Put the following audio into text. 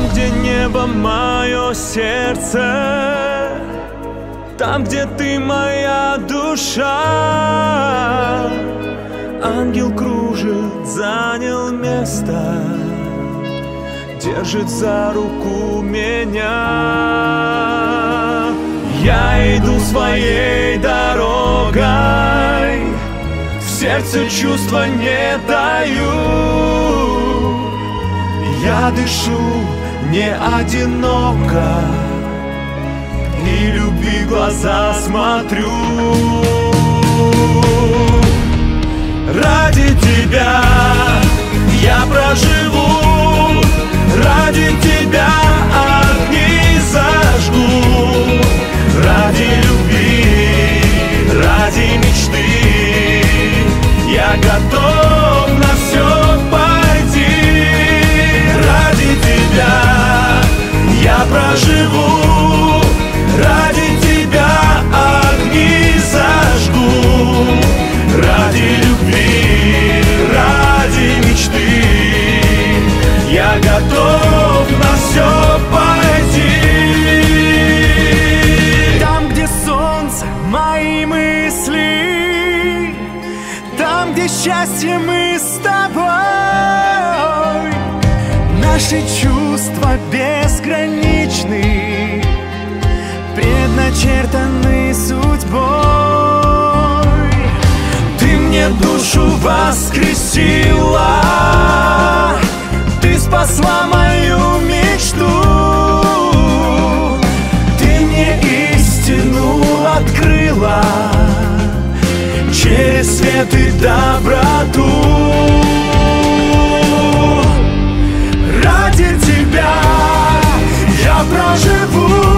Там, где небо мое сердце Там, где ты моя душа. Ангел кружит, занял место Держит за руку меня. Я иду своей дорогой сердце чувства не даю. Я дышу не одиноко. И любви глаза смотрю. Ради тебя я проживу. Ради тебя огни зажгу. Ради любви, ради мечты Я готов Я готов на все пойти. Там, где солнце, мои мысли. Там, где счастье мы с тобой. Наши чувства безграничны. Предначертаны судьбой. Ты мне душу воскреси спасла мою мечту. Ты мне истину открыла Через свет и доброту. Ради тебя я проживу.